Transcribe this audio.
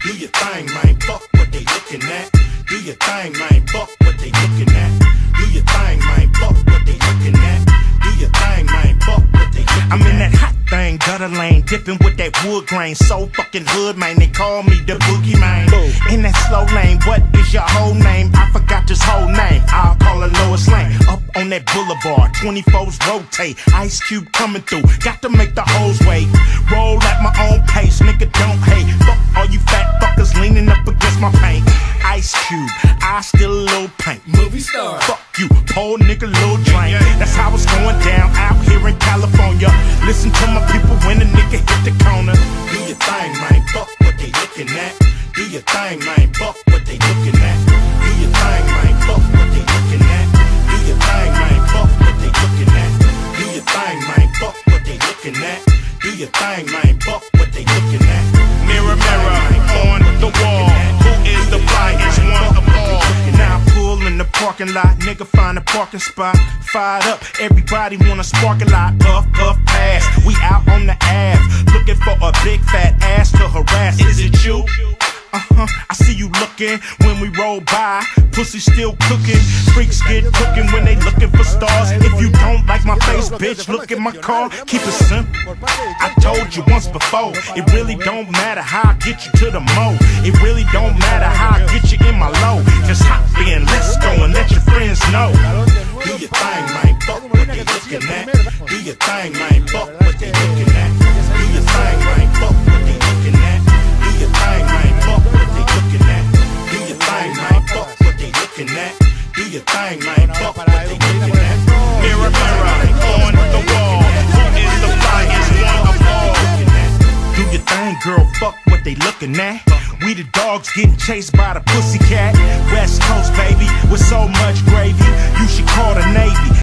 Do your thing, man. Fuck what they looking at. Do your thing, man. Fuck what they looking at. Do your thing, man. Fuck what they looking at. Do your thing, man. Fuck what they looking at. I'm in that hot thing, gutter lane, dipping with that wood grain. So fucking hood, man. They call me the boogie man. In that slow lane, what is your whole name? I forgot this whole name. I'll call her Lois Lane. On that boulevard, 24s rotate. Ice Cube coming through, got to make the hoes wait. Roll at my own pace, nigga don't hate. Fuck all you fat fuckers leaning up against my paint. Ice Cube, I still a little paint. Movie star. Fuck you, poor nigga, little drain. That's how it's going down out here in California. Listen to my people when a nigga hit the corner. Do your thing, man. Fuck what they looking at. Do your thing, man. Fuck what they looking at. Fuck what they looking at. Mirror, mirror on the wall. Who is the flyest one of all? Now I pull in the parking lot, nigga find a parking spot. Fired up, everybody wanna spark a lot. Puff, puff, pass. We out on the Ave, looking for a big fat ass to harass. Is it you? Uh huh, I see you looking when we roll by. Pussy still cooking. Freaks get cooking when they looking for stars. If you don't like my face, bitch, look at my car. Keep it simple. I told you once before, it really don't matter how I get you to the mo. It really don't matter how I get you in my low. Just hop in, let's go and let your friends know. Do your thing, man. Fuck what they looking at. Do your thing, man. Fuck what they looking at. Do your thing, man. Fuck what they looking at. Do your thing, man. Fuck what they looking at. Do your thing, man. Fuck what they looking at. Do your thing, man. Fuck what they looking at. Do your thing, girl. Fuck what they looking at. We the dogs getting chased by the pussycat. West Coast, baby, with so much